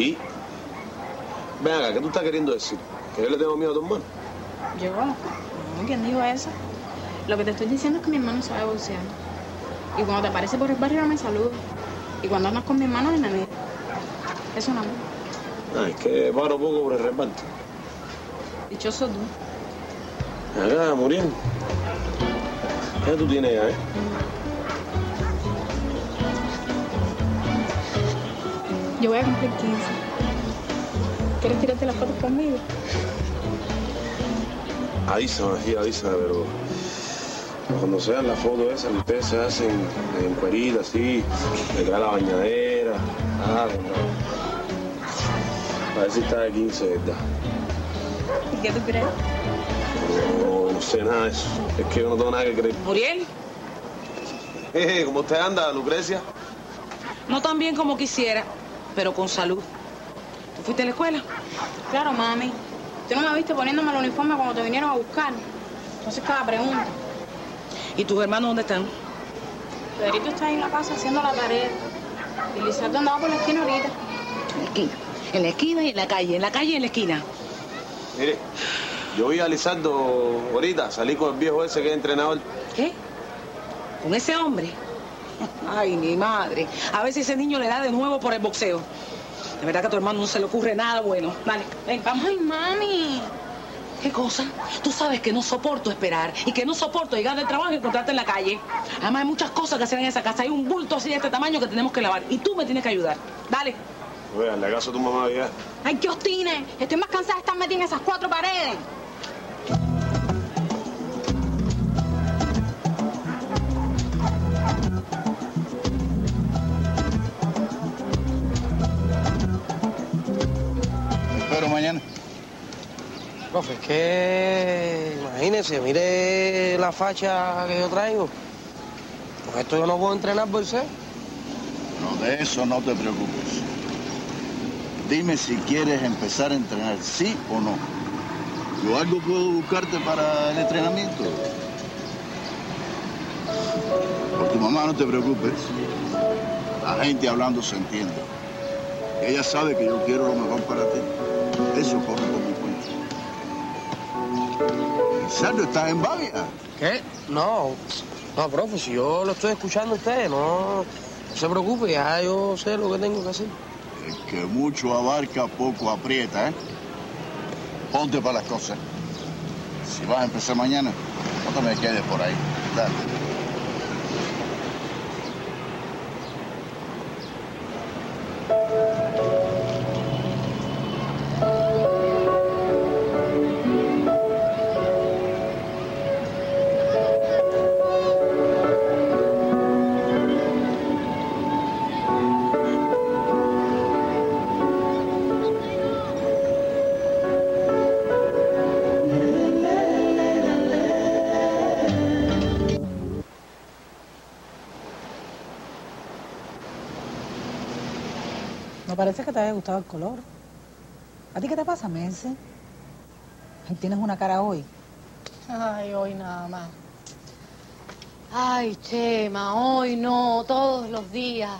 ¿Y? Ven acá, ¿qué tú estás queriendo decir? ¿Que yo le tengo miedo a tu hermano? Yo, ¿quién dijo eso? Lo que te estoy diciendo es que mi hermano sabe boxear. Y cuando te aparece por el barrio me saluda. Y cuando andas con mi hermano es enemigo. Eso no. Ah, es que paro poco por el reparto. Dichoso tú. Acá, Muriel. ¿Qué tú tienes ya, eh? Yo voy a cumplir 15. ¿Quieres tirarte las fotos conmigo? Avísame, sí, avísame, pero cuando sean las fotos esas, ustedes se hacen en cuerita, así, le cae la bañadera, ah, A ver si está de 15, ¿verdad? ¿Y qué tú crees? No, no sé nada de eso. Es que yo no tengo nada que creer. Muriel, Eh, ¿Cómo usted anda, Lucrecia? no tan bien como quisiera, pero con salud. ¿Tú fuiste a la escuela? Claro, mami. Tú no me viste poniéndome el uniforme cuando te vinieron a buscar. Entonces, cada pregunta. ¿Y tus hermanos dónde están? Pedrito está ahí en la casa haciendo la tarea. Y Lizardo andaba por la esquina ahorita. En la esquina. En la esquina y en la calle. En la calle y en la esquina. Mire, yo vi a Lizardo ahorita, salí con el viejo ese que es entrenador. ¿Qué? ¿Con ese hombre? Ay, mi madre. A ver si ese niño le da de nuevo por el boxeo. De verdad que a tu hermano no se le ocurre nada bueno. Dale, ven, vamos. Ay, mami. ¿Qué cosa? Tú sabes que no soporto esperar y que no soporto llegar del trabajo y encontrarte en la calle. Además, hay muchas cosas que hacer en esa casa. Hay un bulto así de este tamaño que tenemos que lavar. Y tú me tienes que ayudar. Dale. Oiga, ¿le acaso tu mamá ya? Ay, qué obstine. Estoy más cansada de estar metida en esas cuatro paredes. Profe, es que imagínese, mire la facha que yo traigo. Con esto yo no puedo entrenar boxeo. No, de eso no te preocupes. Dime si quieres empezar a entrenar, sí o no. Yo algo puedo buscarte para el entrenamiento. Por tu mamá no te preocupes. La gente hablando se entiende. Ella sabe que yo quiero lo mejor para ti. Eso corre por Lizardo, ¿estás en Bavia? ¿Qué? No, no, profe, si yo lo estoy escuchando a usted, no, no se preocupe, ya yo sé lo que tengo que hacer. El que mucho abarca, poco aprieta, ¿eh? Ponte para las cosas. Si vas a empezar mañana, no te me quedes por ahí. Dale. Me parece que te haya gustado el color. ¿A ti qué te pasa, Merce? Ay, Tienes una cara hoy. Ay, hoy nada más. Ay, Chema, hoy no, todos los días.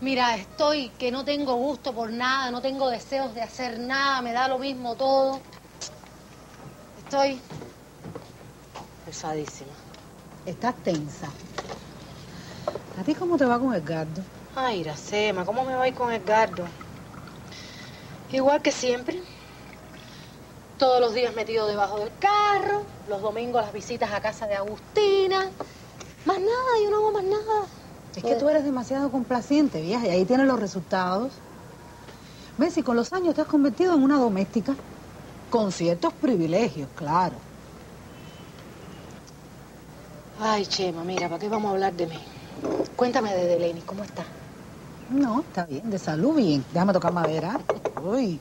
Mira, estoy que no tengo gusto por nada, no tengo deseos de hacer nada, me da lo mismo todo. Estoy pesadísima. Estás tensa. ¿A ti cómo te va con Edgardo? Ay, Iracema, ¿cómo me ir con Edgardo? Igual que siempre. Todos los días metido debajo del carro, los domingos las visitas a casa de Agustina. Más nada, yo no hago más nada. Es que tú eres demasiado complaciente, vieja, y ahí tienes los resultados. ¿Ves? Y con los años te has convertido en una doméstica. Con ciertos privilegios, claro. Ay, Chema, mira, ¿para qué vamos a hablar de mí? Cuéntame de Delaney, ¿cómo está? No, está bien, de salud bien. Déjame tocar madera. Uy.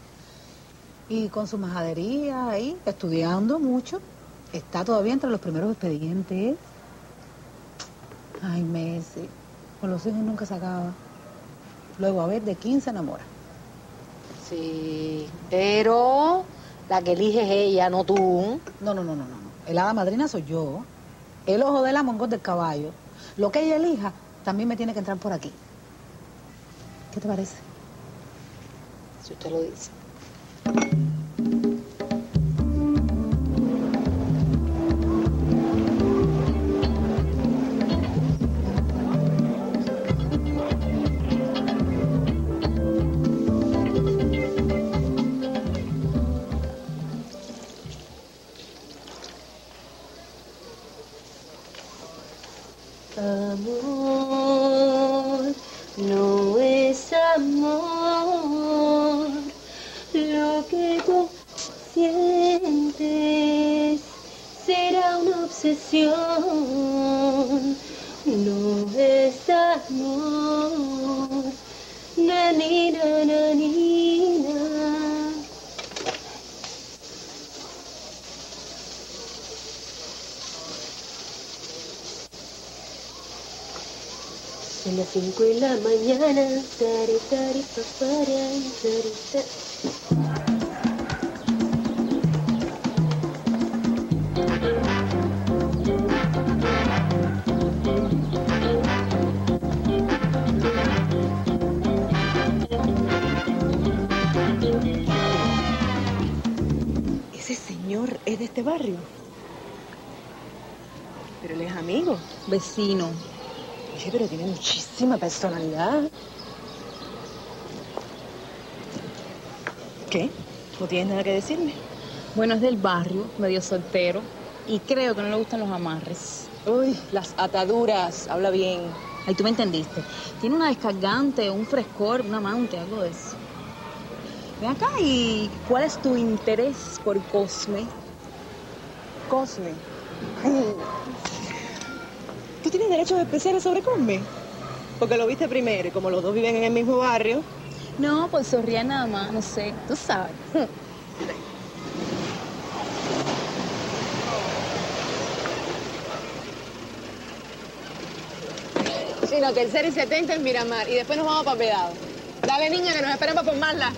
Y con su majadería ahí, estudiando mucho. Está todavía entre los primeros expedientes. Ay, Messi. Con los hijos nunca se acaba. Luego, a ver, de quién se enamora. Sí, pero la que elige es ella, no tú. No, no, no, no, no. no. El hada madrina soy yo. El ojo de la mongol del caballo. Lo que ella elija también me tiene que entrar por aquí. ¿Qué te parece? si usted lo dice. Amor, no obsesión. No es amor, nanina, nanina. Son las cinco de la mañana. Tare, tare, papara, tare, ta- Ese señor es de este barrio. Pero él es amigo. Vecino. Oye, pero tiene muchísima personalidad. ¿Qué? ¿No tienes nada que decirme? Bueno, es del barrio, medio soltero. Y creo que no le gustan los amarres. Uy, las ataduras. Habla bien. Ahí tú me entendiste. Tiene una descargante, un frescor, un amante, algo de eso. Ven acá y ¿cuál es tu interés por Cosme? Cosme. ¿Tú tienes derechos especiales sobre Cosme? Porque lo viste primero y como los dos viven en el mismo barrio. No, pues sonría nada más, no sé, tú sabes. Sino que el 0 y 70 en Miramar y después nos vamos para Pedado. Dale, niña, que nos esperan para formarla.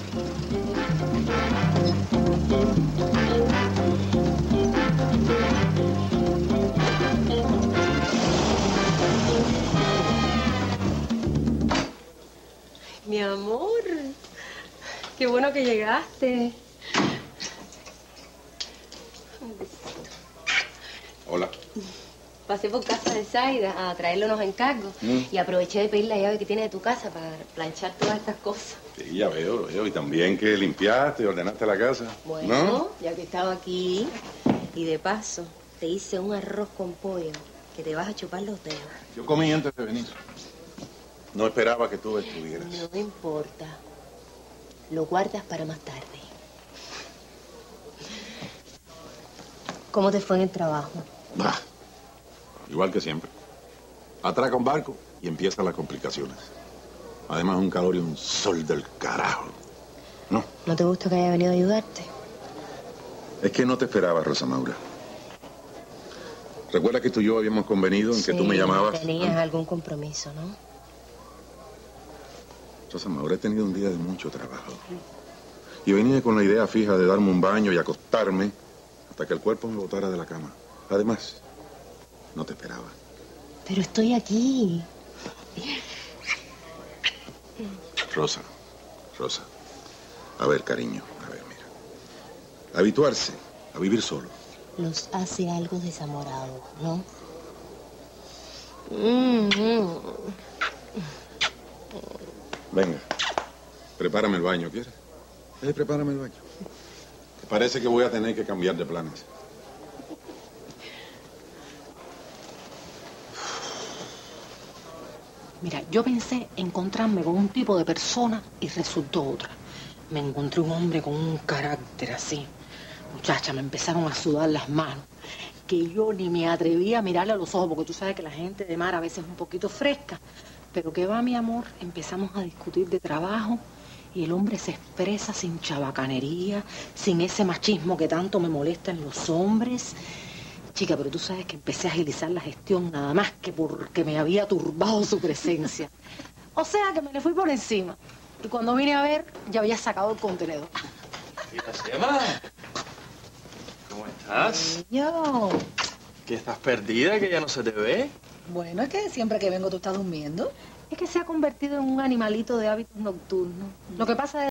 Mi amor, qué bueno que llegaste. Hola. Pasé por casa de Zaida a traerle unos encargos Mm. y aproveché de pedir la llave que tiene de tu casa para planchar todas estas cosas. Sí, ya veo, lo veo. Y también que limpiaste y ordenaste la casa. Bueno, ¿No? ya que estaba aquí y de paso te hice un arroz con pollo que te vas a chupar los dedos. Yo comí antes de venir. No esperaba que tú estuvieras. No importa. Lo guardas para más tarde. ¿Cómo te fue en el trabajo? Bah, igual que siempre. Atraca un barco y empiezan las complicaciones. Además, un calor y un sol del carajo. No, ¿No te gusta que haya venido a ayudarte? es que no te esperaba, Rosa Maura. Recuerda que tú y yo habíamos convenido en que tú me llamabas. Tenías algún compromiso, ¿no? Rosa Maura, he tenido un día de mucho trabajo. Y venía con la idea fija de darme un baño y acostarme hasta que el cuerpo me botara de la cama. Además, no te esperaba. Pero estoy aquí. Rosa, Rosa. A ver, cariño, a ver, mira. Habituarse a vivir solo. Los hace algo desamorados, ¿no? Mm, mm. Venga, prepárame el baño, ¿quieres? Eh, prepárame el baño. ¿Te parece que voy a tener que cambiar de planes? Mira, yo pensé encontrarme con un tipo de persona y resultó otra. Me encontré un hombre con un carácter así. Muchacha, me empezaron a sudar las manos. Que yo ni me atrevía a mirarle a los ojos, porque tú sabes que la gente de mar a veces es un poquito fresca. Pero que va, mi amor, empezamos a discutir de trabajo y el hombre se expresa sin chabacanería, sin ese machismo que tanto me molesta en los hombres. Chica, pero tú sabes que empecé a agilizar la gestión nada más que porque me había turbado su presencia. O sea que me le fui por encima. Y cuando vine a ver, ya había sacado el contenedor. Iracema, ¿cómo estás? Niño, ¿Que estás perdida, que ya no se te ve? Bueno, es que siempre que vengo tú estás durmiendo. Es que se ha convertido en un animalito de hábitos nocturnos. Lo que pasa es